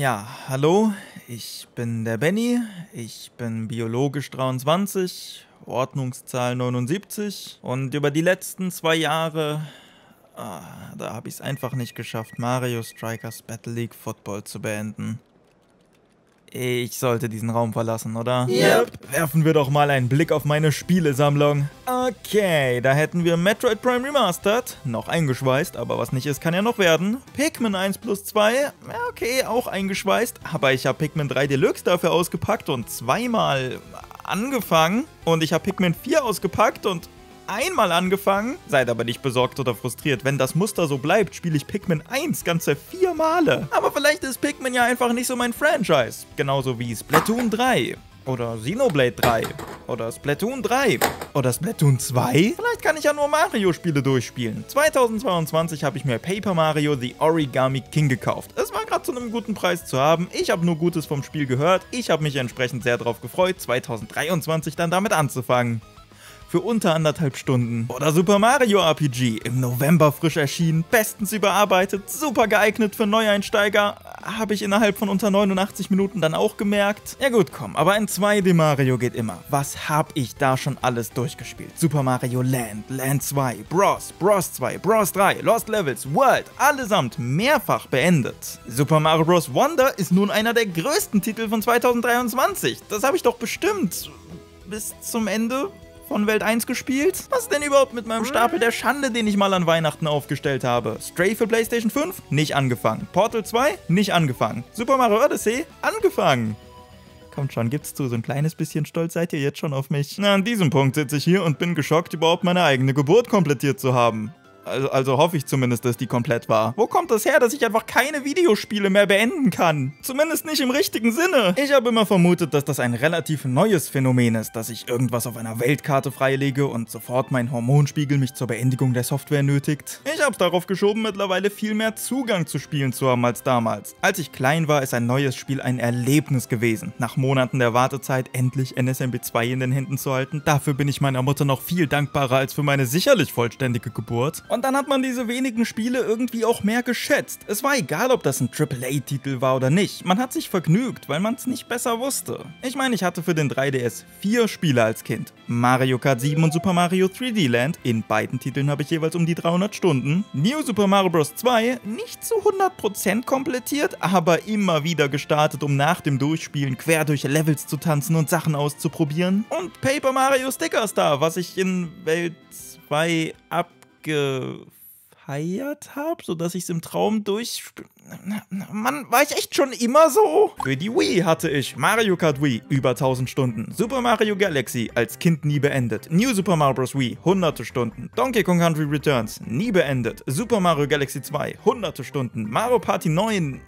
Ja, hallo, ich bin der Benny, ich bin biologisch 23, Ordnungszahl 79 und über die letzten zwei Jahre, ah, da habe ich es einfach nicht geschafft, Mario Strikers Battle League Football zu beenden. Ich sollte diesen Raum verlassen, oder? Yep. Werfen wir doch mal einen Blick auf meine Spielesammlung. Okay, da hätten wir Metroid Prime Remastered, noch eingeschweißt, aber was nicht ist, kann ja noch werden. Pikmin 1 plus 2, ja, okay, auch eingeschweißt, aber ich habe Pikmin 3 Deluxe dafür ausgepackt und zweimal angefangen. Und ich habe Pikmin 4 ausgepackt und einmal angefangen. Seid aber nicht besorgt oder frustriert. Wenn das Muster so bleibt, spiele ich Pikmin 1 ganze vier Male. Aber vielleicht ist Pikmin ja einfach nicht so mein Franchise. Genauso wie Splatoon 3. Oder Xenoblade 3. Oder Splatoon 3. Oder Splatoon 2. Vielleicht kann ich ja nur Mario-Spiele durchspielen. 2022 habe ich mir Paper Mario The Origami King gekauft. Es war gerade zu einem guten Preis zu haben. Ich habe nur Gutes vom Spiel gehört. Ich habe mich entsprechend sehr darauf gefreut, 2023 dann damit anzufangen für unter anderthalb Stunden. Oder Super Mario RPG, im November frisch erschienen, bestens überarbeitet, super geeignet für Neueinsteiger, habe ich innerhalb von unter 89 Minuten dann auch gemerkt. Ja gut, komm, aber ein 2D Mario geht immer. Was hab ich da schon alles durchgespielt? Super Mario Land, Land 2, Bros, Bros 2, Bros 3, Lost Levels, World, allesamt mehrfach beendet. Super Mario Bros. Wonder ist nun einer der größten Titel von 2023. Das habe ich doch bestimmt bis zum Ende von Welt 1 gespielt? Was denn überhaupt mit meinem Stapel der Schande, den ich mal an Weihnachten aufgestellt habe? Stray für PlayStation 5? Nicht angefangen. Portal 2? Nicht angefangen. Super Mario Odyssey? Angefangen. Kommt schon, gibt's zu, so ein kleines bisschen stolz seid ihr jetzt schon auf mich. Na, an diesem Punkt sitze ich hier und bin geschockt, überhaupt meine eigene Geburt komplettiert zu haben. Also, also, hoffe ich zumindest, dass die komplett war. Wo kommt das her, dass ich einfach keine Videospiele mehr beenden kann? Zumindest nicht im richtigen Sinne. Ich habe immer vermutet, dass das ein relativ neues Phänomen ist, dass ich irgendwas auf einer Weltkarte freilege und sofort mein Hormonspiegel mich zur Beendigung der Software nötigt. Ich habe es darauf geschoben, mittlerweile viel mehr Zugang zu Spielen zu haben als damals. Als ich klein war, ist ein neues Spiel ein Erlebnis gewesen. Nach Monaten der Wartezeit endlich NSMB 2 in den Händen zu halten, dafür bin ich meiner Mutter noch viel dankbarer als für meine sicherlich vollständige Geburt. Und dann hat man diese wenigen Spiele irgendwie auch mehr geschätzt. Es war egal, ob das ein AAA-Titel war oder nicht. Man hat sich vergnügt, weil man es nicht besser wusste. Ich meine, ich hatte für den 3DS vier Spiele als Kind. Mario Kart 7 und Super Mario 3D Land. In beiden Titeln habe ich jeweils um die 300 Stunden. New Super Mario Bros. 2 nicht zu 100% komplettiert, aber immer wieder gestartet, um nach dem Durchspielen quer durch Levels zu tanzen und Sachen auszuprobieren. Und Paper Mario Sticker Star, was ich in Welt 2 ab gefeiert habe, sodass ich es im Traum durch... Mann, war ich echt schon immer so? Für die Wii hatte ich Mario Kart Wii, über 1000 Stunden. Super Mario Galaxy, als Kind nie beendet. New Super Mario Bros. Wii, hunderte Stunden. Donkey Kong Country Returns, nie beendet. Super Mario Galaxy 2, hunderte Stunden. Mario Party 9,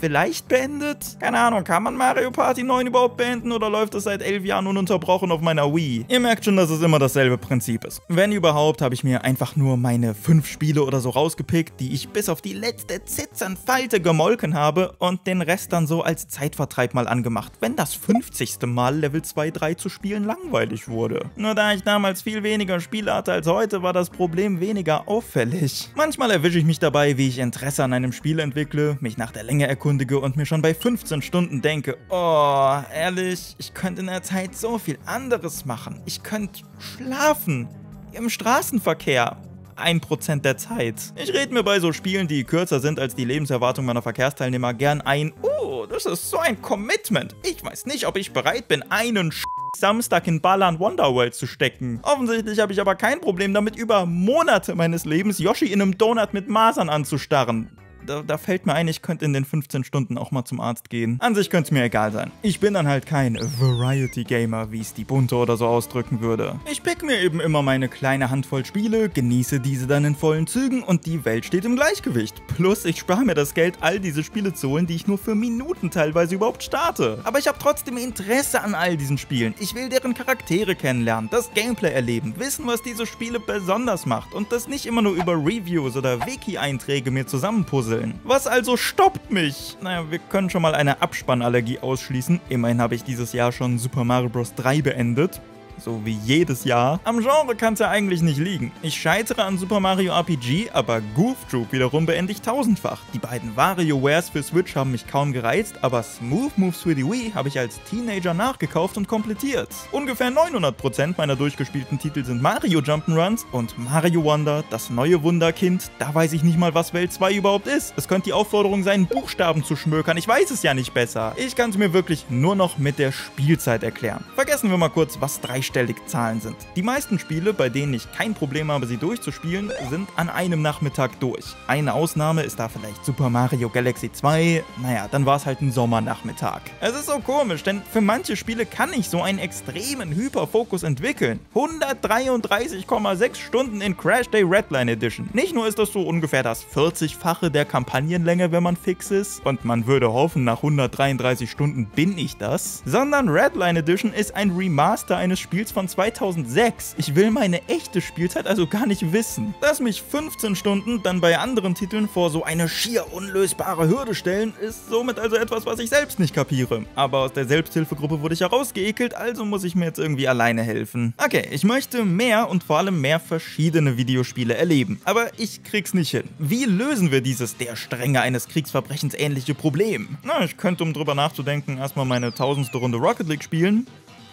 vielleicht beendet? Keine Ahnung, kann man Mario Party 9 überhaupt beenden oder läuft es seit elf Jahren ununterbrochen auf meiner Wii? Ihr merkt schon, dass es immer dasselbe Prinzip ist. Wenn überhaupt, habe ich mir einfach nur meine fünf Spiele oder so rausgepickt, die ich bis auf die letzte Zitzernfalte gemolken habe und den Rest dann so als Zeitvertreib mal angemacht, wenn das 50. Mal Level 2, 3 zu spielen langweilig wurde. Nur da ich damals viel weniger Spiele hatte als heute, war das Problem weniger auffällig. Manchmal erwische ich mich dabei, wie ich Interesse an einem Spiel entwickle, mich nach der Länge Länge erkundige und mir schon bei 15 Stunden denke, oh, ehrlich, ich könnte in der Zeit so viel anderes machen. Ich könnte schlafen. Im Straßenverkehr. 1% der Zeit. Ich rede mir bei so Spielen, die kürzer sind als die Lebenserwartung meiner Verkehrsteilnehmer, gern ein, oh, das ist so ein Commitment. Ich weiß nicht, ob ich bereit bin, einen Sch Samstag in Balan Wonderworld zu stecken. Offensichtlich habe ich aber kein Problem damit, über Monate meines Lebens Yoshi in einem Donut mit Masern anzustarren da, da, fällt mir ein, ich könnte in den 15 Stunden auch mal zum Arzt gehen. An sich könnte es mir egal sein. Ich bin dann halt kein Variety-Gamer, wie es die Bunte oder so ausdrücken würde. Ich pick mir eben immer meine kleine Handvoll Spiele, genieße diese dann in vollen Zügen und die Welt steht im Gleichgewicht. Plus, ich spare mir das Geld, all diese Spiele zu holen, die ich nur für Minuten teilweise überhaupt starte. Aber ich habe trotzdem Interesse an all diesen Spielen. Ich will deren Charaktere kennenlernen, das Gameplay erleben, wissen, was diese Spiele besonders macht und das nicht immer nur über Reviews oder Wiki-Einträge mir zusammenpuzzeln Inseln. Was also stoppt mich? Naja, wir können schon mal eine Abspannallergie ausschließen. Immerhin habe ich dieses Jahr schon Super Mario Bros. 3 beendet. So wie jedes Jahr. Am Genre kann es ja eigentlich nicht liegen. Ich scheitere an Super Mario RPG, aber Goof Troop wiederum beende ich tausendfach. Die beiden WarioWares für Switch haben mich kaum gereizt, aber Smooth Moves für die Wii habe ich als Teenager nachgekauft und komplettiert. Ungefähr 900% meiner durchgespielten Titel sind Mario Jump'n'Runs und Mario Wonder, das neue Wunderkind, da weiß ich nicht mal, was Welt 2 überhaupt ist. Es könnte die Aufforderung sein, Buchstaben zu schmökern. Ich weiß es ja nicht besser. Ich kann es mir wirklich nur noch mit der Spielzeit erklären. Vergessen wir mal kurz, was dreistellige Zahlen sind. Die meisten Spiele, bei denen ich kein Problem habe, sie durchzuspielen, sind an einem Nachmittag durch. Eine Ausnahme ist da vielleicht Super Mario Galaxy 2. Naja, dann war es halt ein Sommernachmittag. Es ist so komisch, denn für manche Spiele kann ich so einen extremen Hyperfokus entwickeln. 133,6 Stunden in Crash Day Redline Edition. Nicht nur ist das so ungefähr das 40-fache der Kampagnenlänge, wenn man fix ist, und man würde hoffen, nach 133 Stunden bin ich das, sondern Redline Edition ist ein Remaster eines Spiels von 2006. Ich will meine echte Spielzeit also gar nicht wissen. Dass mich 15 Stunden dann bei anderen Titeln vor so eine schier unlösbare Hürde stellen, ist somit also etwas, was ich selbst nicht kapiere. Aber aus der Selbsthilfegruppe wurde ich herausgeekelt, also muss ich mir jetzt irgendwie alleine helfen. Okay, ich möchte mehr und vor allem mehr verschiedene Videospiele erleben. Aber ich krieg's nicht hin. Wie lösen wir dieses der Strenge eines Kriegsverbrechens ähnliche Problem? Na, ich könnte, um drüber nachzudenken, erstmal meine tausendste Runde Rocket League spielen.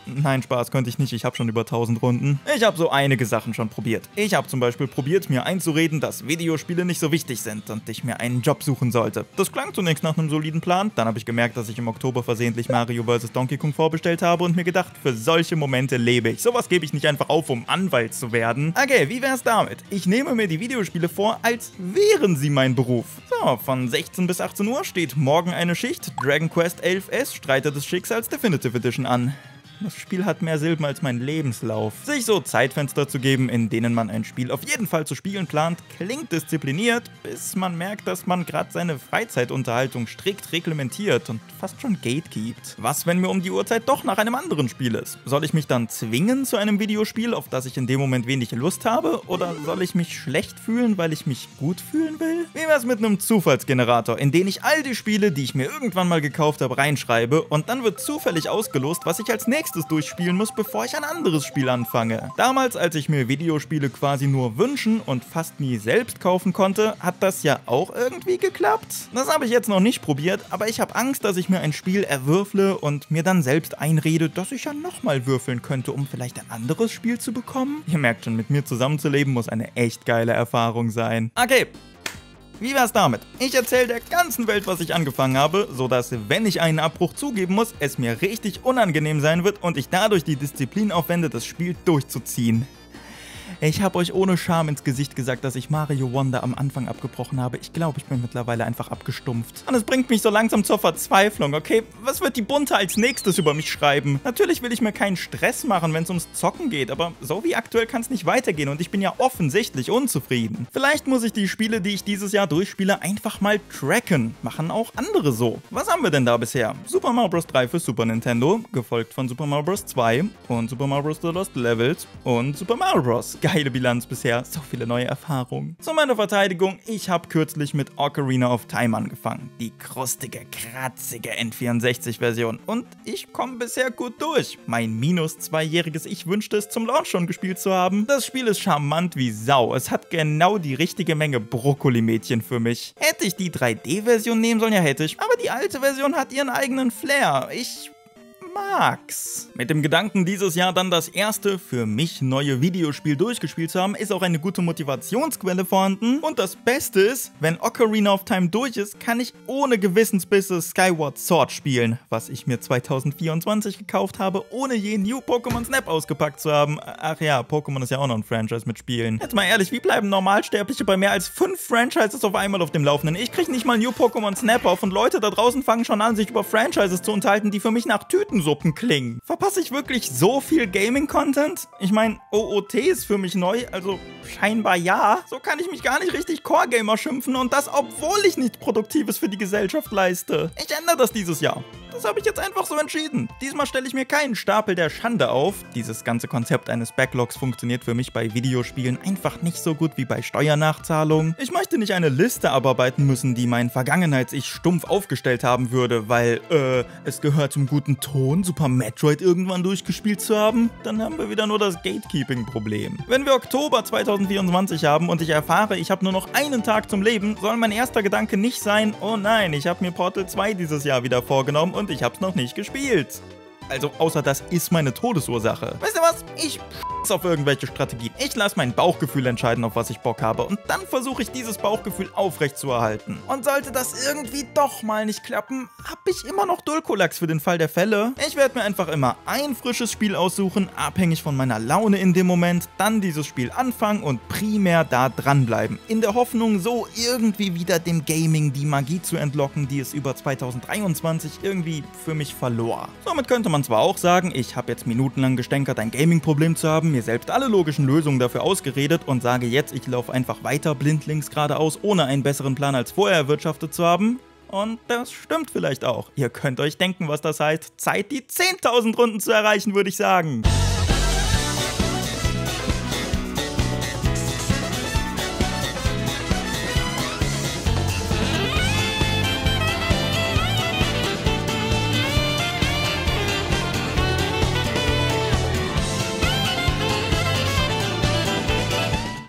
Nein, Spaß könnte ich nicht, ich habe schon über 1000 Runden. Ich habe so einige Sachen schon probiert. Ich habe zum Beispiel probiert, mir einzureden, dass Videospiele nicht so wichtig sind und ich mir einen Job suchen sollte. Das klang zunächst nach einem soliden Plan, dann habe ich gemerkt, dass ich im Oktober versehentlich Mario vs. Donkey Kong vorbestellt habe und mir gedacht, für solche Momente lebe ich. Sowas gebe ich nicht einfach auf, um Anwalt zu werden. Okay, wie wär's damit? Ich nehme mir die Videospiele vor, als wären sie mein Beruf. So, von 16 bis 18 Uhr steht morgen eine Schicht Dragon Quest 11S Streiter des Schicksals Definitive Edition an. Das Spiel hat mehr Silben als mein Lebenslauf. Sich so Zeitfenster zu geben, in denen man ein Spiel auf jeden Fall zu spielen plant, klingt diszipliniert, bis man merkt, dass man gerade seine Freizeitunterhaltung strikt reglementiert und fast schon gatekeept. Was, wenn mir um die Uhrzeit doch nach einem anderen Spiel ist? Soll ich mich dann zwingen zu einem Videospiel, auf das ich in dem Moment wenig Lust habe? Oder soll ich mich schlecht fühlen, weil ich mich gut fühlen will? Wie wär's mit einem Zufallsgenerator, in den ich all die Spiele, die ich mir irgendwann mal gekauft habe, reinschreibe und dann wird zufällig ausgelost, was ich als nächstes nächstes durchspielen muss, bevor ich ein anderes Spiel anfange. Damals, als ich mir Videospiele quasi nur wünschen und fast nie selbst kaufen konnte, hat das ja auch irgendwie geklappt. Das habe ich jetzt noch nicht probiert, aber ich habe Angst, dass ich mir ein Spiel erwürfle und mir dann selbst einrede, dass ich ja nochmal würfeln könnte, um vielleicht ein anderes Spiel zu bekommen. Ihr merkt schon, mit mir zusammenzuleben muss eine echt geile Erfahrung sein. Okay, wie wär's damit? Ich erzähle der ganzen Welt, was ich angefangen habe, sodass, wenn ich einen Abbruch zugeben muss, es mir richtig unangenehm sein wird und ich dadurch die Disziplin aufwende, das Spiel durchzuziehen. Ich habe euch ohne Scham ins Gesicht gesagt, dass ich Mario Wonder am Anfang abgebrochen habe. Ich glaube, ich bin mittlerweile einfach abgestumpft. Und es bringt mich so langsam zur Verzweiflung, okay? Was wird die Bunte als nächstes über mich schreiben? Natürlich will ich mir keinen Stress machen, wenn es ums Zocken geht, aber so wie aktuell kann es nicht weitergehen und ich bin ja offensichtlich unzufrieden. Vielleicht muss ich die Spiele, die ich dieses Jahr durchspiele, einfach mal tracken. Machen auch andere so. Was haben wir denn da bisher? Super Mario Bros. 3 für Super Nintendo, gefolgt von Super Mario Bros. 2 und Super Mario Bros. The Lost Levels und Super Mario Bros. Geil geile Bilanz bisher, so viele neue Erfahrungen. Zu meiner Verteidigung, ich habe kürzlich mit Ocarina of Time angefangen. Die krustige, kratzige N64-Version. Und ich komme bisher gut durch. Mein minus zweijähriges Ich wünschte es zum Launch schon gespielt zu haben. Das Spiel ist charmant wie Sau. Es hat genau die richtige Menge Brokkoli-Mädchen für mich. Hätte ich die 3D-Version nehmen sollen, ja hätte ich. Aber die alte Version hat ihren eigenen Flair. Ich mag's. Mit dem Gedanken, dieses Jahr dann das erste für mich neue Videospiel durchgespielt zu haben, ist auch eine gute Motivationsquelle vorhanden. Und das Beste ist, wenn Ocarina of Time durch ist, kann ich ohne Gewissensbisse Skyward Sword spielen, was ich mir 2024 gekauft habe, ohne je New Pokémon Snap ausgepackt zu haben. Ach ja, Pokémon ist ja auch noch ein Franchise mit Spielen. Jetzt mal ehrlich, wie bleiben Normalsterbliche bei mehr als fünf Franchises auf einmal auf dem Laufenden? Ich krieg nicht mal New Pokémon Snap auf und Leute da draußen fangen schon an, sich über Franchises zu unterhalten, die für mich nach Tüten Suppensuppen klingen. Verpasse ich wirklich so viel Gaming-Content? Ich meine, OOT ist für mich neu, also scheinbar ja. So kann ich mich gar nicht richtig Core-Gamer schimpfen und das, obwohl ich nichts Produktives für die Gesellschaft leiste. Ich ändere das dieses Jahr. Das habe ich jetzt einfach so entschieden. Diesmal stelle ich mir keinen Stapel der Schande auf. Dieses ganze Konzept eines Backlogs funktioniert für mich bei Videospielen einfach nicht so gut wie bei Steuernachzahlungen. Ich möchte nicht eine Liste abarbeiten müssen, die mein Vergangenheits-Ich stumpf aufgestellt haben würde, weil, äh, es gehört zum guten Ton, Super Metroid irgendwann durchgespielt zu haben. Dann haben wir wieder nur das Gatekeeping-Problem. Wenn wir Oktober 2024 haben und ich erfahre, ich habe nur noch einen Tag zum Leben, soll mein erster Gedanke nicht sein, oh nein, ich habe mir Portal 2 dieses Jahr wieder vorgenommen und ich habe es noch nicht gespielt. Also außer das ist meine Todesursache. Weißt du was? Ich auf irgendwelche Strategien. Ich lasse mein Bauchgefühl entscheiden, auf was ich Bock habe. Und dann versuche ich dieses Bauchgefühl aufrechtzuerhalten. Und sollte das irgendwie doch mal nicht klappen, habe ich immer noch Dulcolax für den Fall der Fälle. Ich werde mir einfach immer ein frisches Spiel aussuchen, abhängig von meiner Laune in dem Moment, dann dieses Spiel anfangen und primär da dranbleiben. In der Hoffnung, so irgendwie wieder dem Gaming die Magie zu entlocken, die es über 2023 irgendwie für mich verlor. Somit könnte man zwar auch sagen, ich habe jetzt minutenlang gestänkert, ein Gaming-Problem zu haben, mir selbst alle logischen Lösungen dafür ausgeredet und sage jetzt, ich laufe einfach weiter blindlings geradeaus, ohne einen besseren Plan als vorher erwirtschaftet zu haben. Und das stimmt vielleicht auch. Ihr könnt euch denken, was das heißt. Zeit, die 10.000 Runden zu erreichen, würde ich sagen.